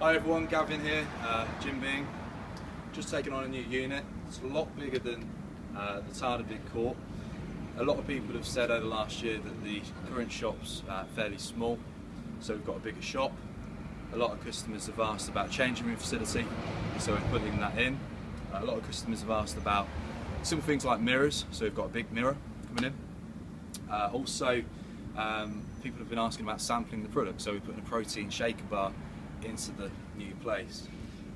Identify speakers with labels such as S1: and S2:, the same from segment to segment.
S1: Hi everyone, Gavin here, uh, GymBeing. Just taking on a new unit. It's a lot bigger than uh, the Tata Big Court. A lot of people have said over the last year that the current shop's uh, fairly small, so we've got a bigger shop. A lot of customers have asked about changing room facility, so we're putting that in. Uh, a lot of customers have asked about simple things like mirrors, so we've got a big mirror coming in. Uh, also, um, people have been asking about sampling the product, so we're putting a protein shaker bar into the new place.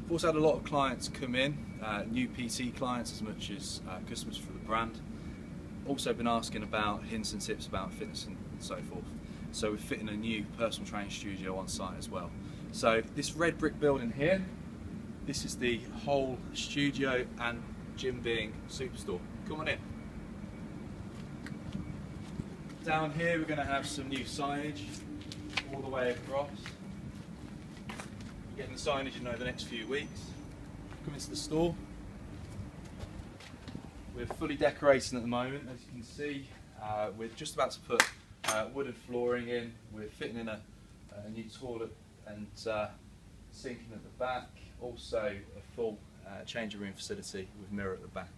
S1: We've also had a lot of clients come in, uh, new PT clients as much as uh, customers for the brand. Also been asking about hints and tips about fitness and so forth. So we're fitting a new personal training studio on site as well. So this red brick building here, this is the whole studio and GymBeing superstore. Come on in. Down here we're going to have some new signage all the way across. Getting the signage in over the next few weeks. Come into the store. We're fully decorating at the moment, as you can see. Uh, we're just about to put uh, wooden flooring in. We're fitting in a, a new toilet and uh, sinking at the back. Also a full uh, changing room facility with mirror at the back.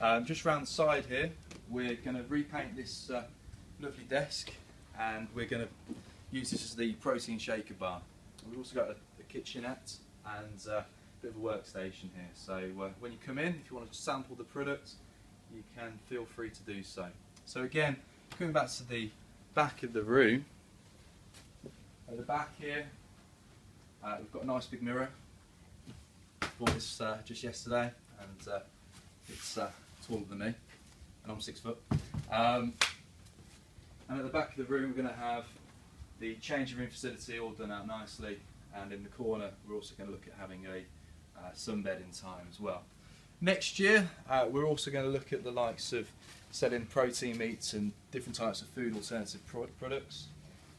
S1: Um, just round the side here, we're going to repaint this uh, lovely desk and we're going to use this as the protein shaker bar. We've also got a kitchenette and uh, a bit of a workstation here. So uh, when you come in, if you want to sample the product, you can feel free to do so. So again, coming back to the back of the room, at the back here, uh, we've got a nice big mirror. Bought this uh, just yesterday, and uh, it's uh, taller than me, and I'm six foot. Um, and at the back of the room, we're going to have the changing room facility all done out nicely, and in the corner, we're also going to look at having a uh, sunbed in time as well. Next year, uh, we're also going to look at the likes of selling protein meats and different types of food alternative pro products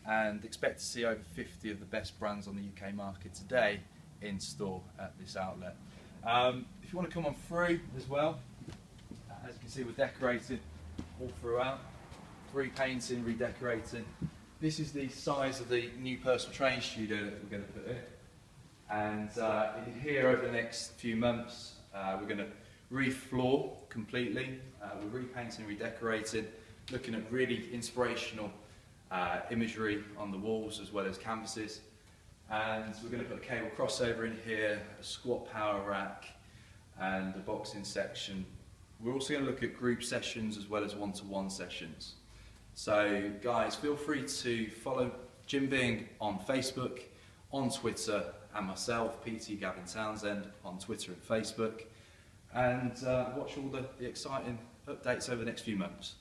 S1: and expect to see over 50 of the best brands on the UK market today in store at this outlet. Um, if you want to come on through as well, uh, as you can see we're decorating all throughout, repainting, redecorating. This is the size of the new personal training studio that we're going to put in. And uh, in here over the next few months, uh, we're going to refloor completely. Uh, we're repainting, redecorating, looking at really inspirational uh, imagery on the walls as well as canvases. And we're going to put a cable crossover in here, a squat power rack, and a boxing section. We're also going to look at group sessions as well as one-to-one -one sessions. So guys, feel free to follow GymBeing on Facebook, on Twitter, and myself, PT Gavin Townsend, on Twitter and Facebook, and uh, watch all the, the exciting updates over the next few months.